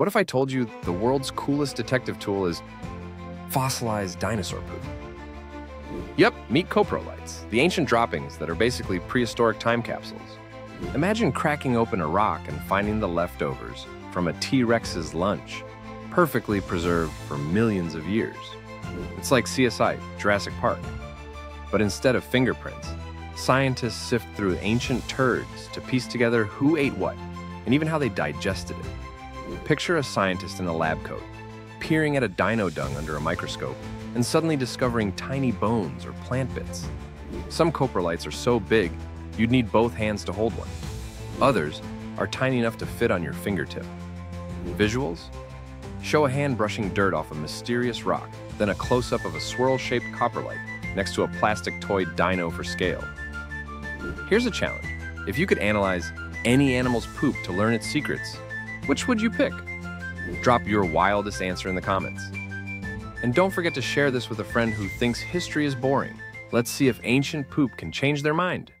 What if I told you the world's coolest detective tool is fossilized dinosaur poop? Yep, meet coprolites, the ancient droppings that are basically prehistoric time capsules. Imagine cracking open a rock and finding the leftovers from a T-Rex's lunch, perfectly preserved for millions of years. It's like CSI, Jurassic Park. But instead of fingerprints, scientists sift through ancient turds to piece together who ate what, and even how they digested it. Picture a scientist in a lab coat, peering at a dino dung under a microscope, and suddenly discovering tiny bones or plant bits. Some coprolites are so big, you'd need both hands to hold one. Others are tiny enough to fit on your fingertip. Visuals? Show a hand brushing dirt off a mysterious rock, then a close-up of a swirl-shaped coprolite next to a plastic toy dino for scale. Here's a challenge. If you could analyze any animal's poop to learn its secrets, which would you pick? Drop your wildest answer in the comments. And don't forget to share this with a friend who thinks history is boring. Let's see if ancient poop can change their mind.